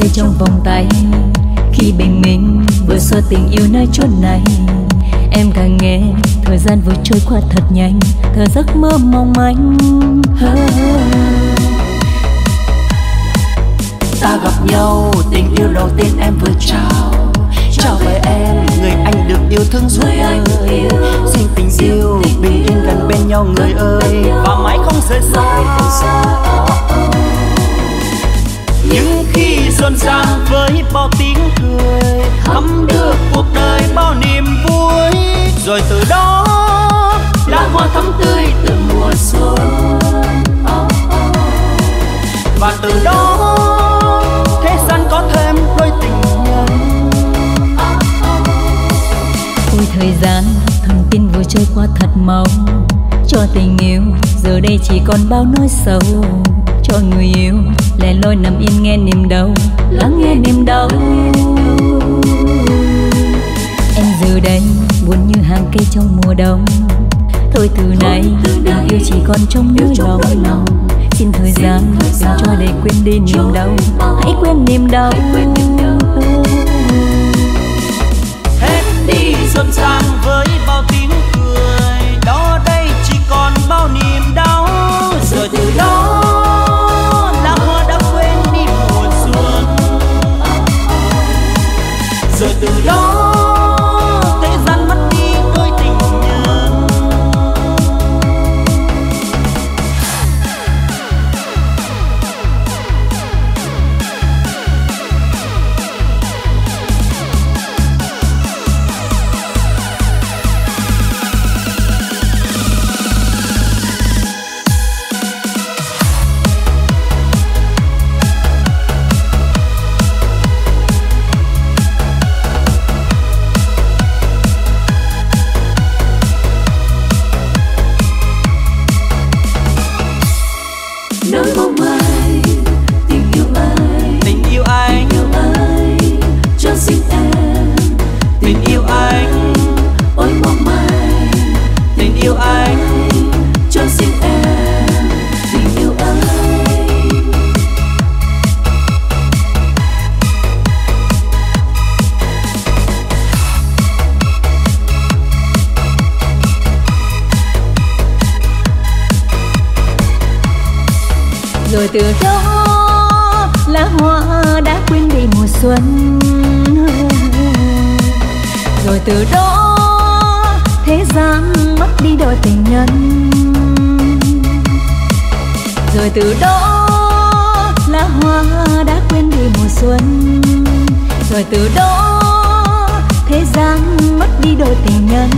say trong vòng tay. Khi bình minh vừa xóa tình yêu nơi chốn này em càng nghe thời gian vừa trôi qua thật nhanh thở giấc mơ mong manh. Ta gặp nhau tình yêu đầu tiên em vừa trao. Trao về em người anh được yêu thương suốt đời. xin tình yêu bình yên gần bên nhau người ơi. và mãi không rời xa. Nhưng khi xuân sang với bao tiếng cười, thắm được cuộc đời bao niềm vui. Rồi từ đó lá hoa thắm tươi từ mùa xuân. Và từ đó, thế gian có thêm đôi tình nhân. Ôi, thời gian thần tin vừa trôi qua thật mau cho tình yêu, giờ đây chỉ còn bao nỗi sầu cho người yêu. Lẻ loi nằm yên nghe niềm đau lắng nghe niềm đau. Em giờ đây buồn như hàng cây trong mùa đông. Thôi từ nay tình yêu chỉ còn trong nỗi lòng xin thời gian đừng cho để quên đi niềm đau. Hãy quên niềm đau. Hết đi xuân sang với rồi từ đó, lá hoa đã quên đi mùa xuân rồi từ đó, thế gian mất đi đôi tình nhân. Rồi từ đó, lá hoa đã quên đi mùa xuân. Rồi từ đó, thế gian mất đi đôi tình nhân.